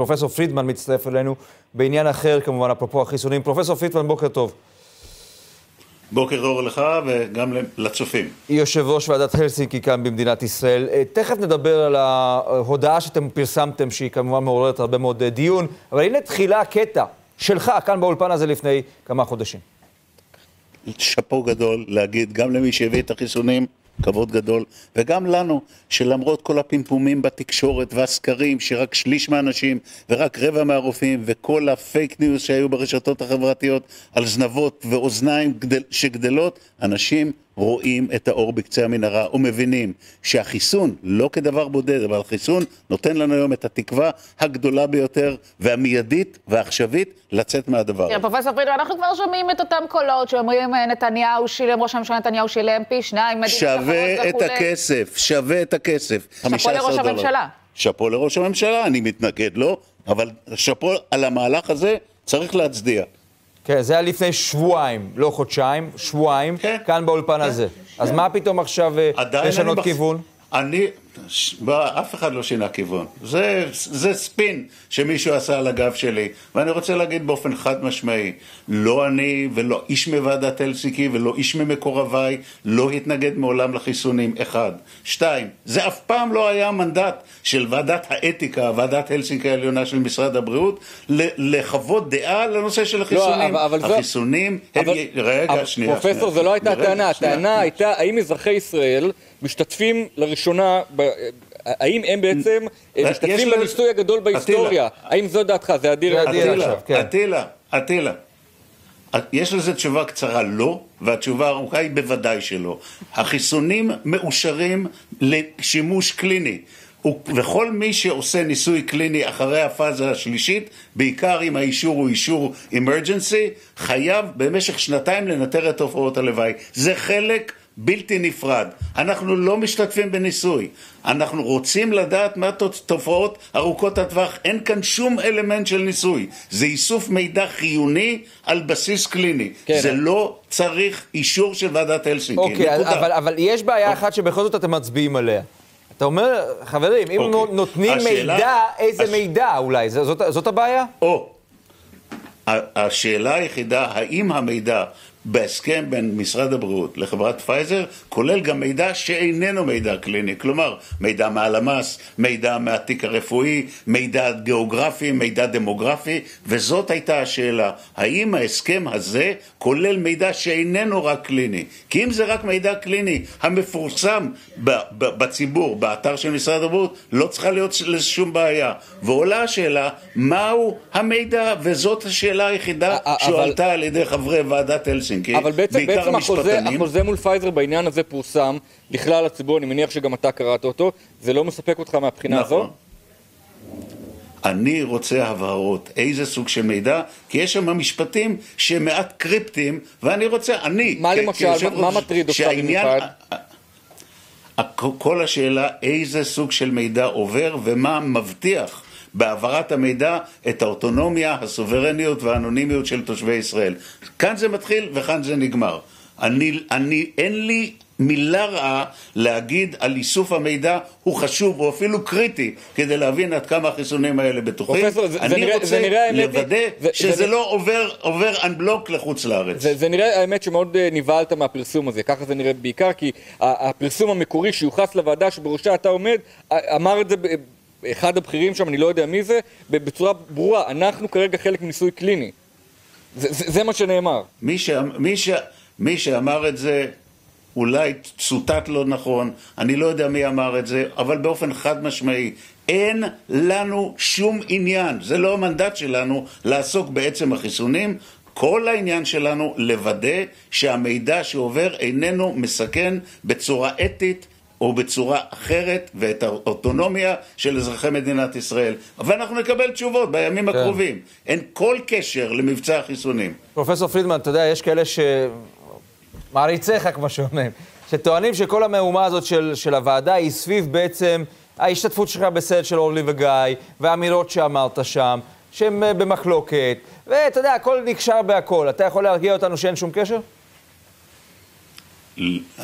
פרופסור פרידמן מצטרף אלינו בעניין אחר, כמובן, אפרופו החיסונים. פרופסור פרידמן, בוקר טוב. בוקר אור לך וגם לצופים. יושב ראש ועדת הלסינקי כאן במדינת ישראל. אה, תכף נדבר על ההודעה שאתם פרסמתם, שהיא כמובן מעוררת הרבה מאוד אה, דיון, אבל הנה תחילה קטע שלך כאן באולפן הזה לפני כמה חודשים. שאפו גדול להגיד גם למי שהביא את החיסונים, כבוד גדול, וגם לנו, שלמרות כל הפמפומים בתקשורת והסקרים, שרק שליש מהאנשים ורק רבע מהרופאים וכל ה fake news שהיו ברשתות החברתיות על זנבות ואוזניים גדל, שגדלות, אנשים רואים את האור בקצה המנהרה ומבינים שהחיסון, לא כדבר בודד, אבל החיסון נותן לנו היום את התקווה הגדולה ביותר והמיידית והעכשווית לצאת מהדבר הזה. פרופסור פרידמן, אנחנו כבר שומעים את אותם קולות שאומרים אה, נתניהו שילם, ראש הממשלה נתניהו שילם פי שניים, שווה את הכסף, שווה את הכסף. שאפו לראש הממשלה. שאפו לראש הממשלה, אני מתנגד לו, אבל שאפו על המהלך הזה צריך להצדיע. כן, זה היה לפני שבועיים, לא חודשיים, שבועיים, כן. כאן באולפן כן. הזה. כן. אז מה פתאום עכשיו אה, לשנות בח... כיוון? אני, אף אחד לא שינה כיוון. זה, זה ספין שמישהו עשה על הגב שלי. ואני רוצה להגיד באופן חד משמעי, לא אני ולא איש מוועדת הלסיקי ולא איש ממקורביי לא התנגד מעולם לחיסונים, אחד. שתיים, זה אף פעם לא היה מנדט של ועדת האתיקה, ועדת הלסינקי העליונה של משרד הבריאות, לחוות דעה לנושא של החיסונים. לא, אבל, אבל החיסונים הם... אבל, רגע, אבל, שנייה. פרופסור, שנייה. זה לא הייתה הטענה. הטענה הייתה, האם אזרחי ישראל... משתתפים לראשונה, האם הם בעצם אה, משתתפים בניסוי הגדול בהיסטוריה? האם זו דעתך? זה אדיר עכשיו, כן. אטילה, אטילה. יש לזה תשובה קצרה לא, והתשובה הארוכה היא בוודאי שלא. החיסונים מאושרים לשימוש קליני. וכל מי שעושה ניסוי קליני אחרי הפאזה השלישית, בעיקר אם האישור הוא אישור אמרג'נסי, חייב במשך שנתיים לנטר את תופעות הלוואי. זה חלק בלתי נפרד. אנחנו לא משתתפים בניסוי. אנחנו רוצים לדעת מה תופעות ארוכות הטווח. אין כאן שום אלמנט של ניסוי. זה איסוף מידע חיוני על בסיס קליני. כן. זה לא צריך אישור של ועדת הלסינקי. אוקיי, אבל, אבל יש בעיה אוקיי. אחת שבכל זאת אתם מצביעים עליה. אתה אומר, חברים, אם אוקיי. נותנים השאלה, מידע, איזה הש... מידע אולי? זאת, זאת הבעיה? או. השאלה היחידה, האם המידע בהסכם בין משרד הבריאות לחברת פייזר כולל גם מידע שאיננו מידע קליני, כלומר מידע מהלמ"ס, מידע מהתיק הרפואי, מידע גיאוגרפי, מידע דמוגרפי, וזאת הייתה השאלה, האם ההסכם הזה כולל מידע שאיננו רק קליני? כי אם זה רק מידע קליני המפורסם בציבור, באתר של משרד הבריאות, לא צריכה להיות לזה שום בעיה. ועולה השאלה, מהו המידע, וזאת השאלה היחידה שהועלתה על ידי חברי ועדת הלסינקי, אבל בעצם, בעצם החוזה, החוזה מול פייזר בעניין הזה פורסם לכלל הציבור, אני מניח שגם אתה קראת אותו, זה לא מספק אותך מהבחינה נכון. הזו? אני רוצה הבהרות, איזה סוג של מידע, כי יש שם משפטים שהם מעט קריפטיים, ואני רוצה, אני, מה למשל, מה מטריד אותך במיוחד? כל השאלה איזה סוג של מידע עובר ומה מבטיח בהעברת המידע את האוטונומיה, הסוברניות והאנונימיות של תושבי ישראל. כאן זה מתחיל וכאן זה נגמר. אני, אני, אין לי מילה רעה להגיד על איסוף המידע הוא חשוב, הוא אפילו קריטי, כדי להבין עד כמה החיסונים האלה בטוחים. פרופסור, זה, אני נראה, רוצה זה נראה לוודא זה, שזה זה, לא עובר, עובר אנבלוק לחוץ לארץ. זה, זה נראה האמת שמאוד אה, נבהלת מהפרסום הזה, ככה זה נראה בעיקר, כי הפרסום המקורי שיוחס לוועדה שבראשה אתה עומד, אמר את זה אחד הבכירים שם, אני לא יודע מי זה, בצורה ברורה, אנחנו כרגע חלק מניסוי קליני. זה, זה, זה מה שנאמר. מי, ש, מי, ש, מי שאמר את זה אולי צוטט לא נכון, אני לא יודע מי אמר את זה, אבל באופן חד משמעי, אין לנו שום עניין, זה לא המנדט שלנו לעסוק בעצם החיסונים, כל העניין שלנו לוודא שהמידע שעובר איננו מסכן בצורה אתית או בצורה אחרת ואת האוטונומיה של אזרחי מדינת ישראל. ואנחנו נקבל תשובות בימים כן. הקרובים. אין כל קשר למבצע החיסונים. פרופסור פרידמן, אתה יודע, יש כאלה ש... מעריציך, כמו שאומרים, שטוענים שכל המהומה הזאת של, של הוועדה היא סביב בעצם ההשתתפות שלך בסרט של אורלי וגיא, והאמירות שאמרת שם, שהן אה, במחלוקת, ואתה יודע, הכל נקשר בהכל. אתה יכול להרגיע אותנו שאין שום קשר?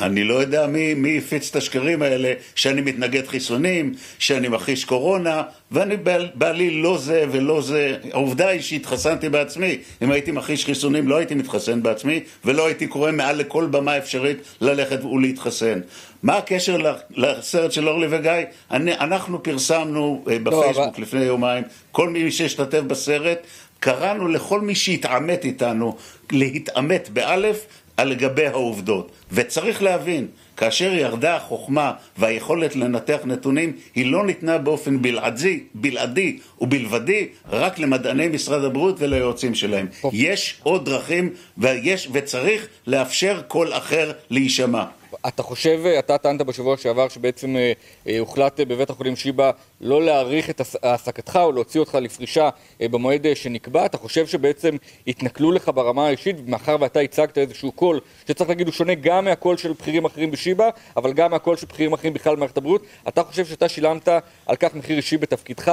אני לא יודע מי, מי הפיץ את השקרים האלה, שאני מתנגד חיסונים, שאני מכחיש קורונה, ואני בעלי לא זה ולא זה. העובדה היא שהתחסנתי בעצמי. אם הייתי מכחיש חיסונים לא הייתי מתחסן בעצמי, ולא הייתי קורא מעל לכל במה אפשרית ללכת ולהתחסן. מה הקשר לסרט של אורלי וגיא? אני, אנחנו פרסמנו אה, לא, בפייסבוק לא, אבל... לפני יומיים, כל מי שהשתתף בסרט, קראנו לכל מי שהתעמת איתנו להתעמת באלף על לגבי העובדות. וצריך להבין, כאשר ירדה החוכמה והיכולת לנתח נתונים, היא לא ניתנה באופן בלעדי, בלעדי ובלבדי רק למדעני משרד הבריאות וליועצים שלהם. יש עוד דרכים ויש, וצריך לאפשר כל אחר להישמע. אתה חושב, אתה טענת בשבוע שעבר שבעצם אה, אה, הוחלט בבית החולים שיבא לא להאריך את העסקתך או להוציא אותך לפרישה אה, במועד אה, שנקבע, אתה חושב שבעצם התנכלו לך ברמה האישית, מאחר ואתה הצגת איזשהו קול שצריך להגיד הוא שונה גם מהקול של בכירים אחרים בשיבא, אבל גם מהקול של בכירים אחרים בכלל במערכת הבריאות, אתה חושב שאתה שילמת על כך מחיר אישי בתפקידך,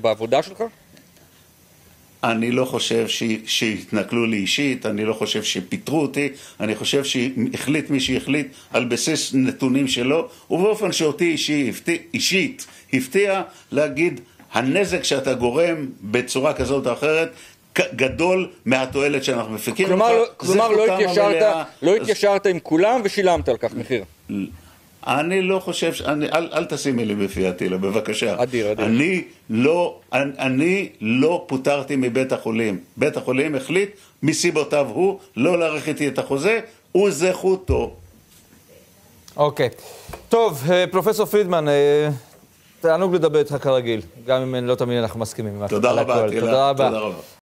בעבודה שלך? אני לא חושב שהתנכלו לי אישית, אני לא חושב שפיטרו אותי, אני חושב שהחליט מי שהחליט על בסיס נתונים שלו, ובאופן שאותי אישי, אישית הפתיע להגיד, הנזק שאתה גורם בצורה כזאת או אחרת, גדול מהתועלת שאנחנו מפיקים. כלומר, כלומר לא, התיישרת, לא התיישרת עם כולם ושילמת על כך מחיר. אני לא חושב, ש... אני, אל, אל תשימי לי בפי הטילה, בבקשה. אדיר, אדיר. אני לא, אני, אני לא פוטרתי מבית החולים. בית החולים החליט מסיבותיו הוא לא להאריך איתי את החוזה, וזכותו. אוקיי. טוב, אה, פרופסור פרידמן, אה, תענוג לדבר איתך כרגיל, גם אם לא תמיד אנחנו מסכימים. תודה רבה, תודה רבה.